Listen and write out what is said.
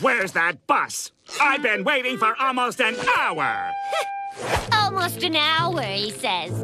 Where's that bus? I've been waiting for almost an hour. Almost an hour, he says.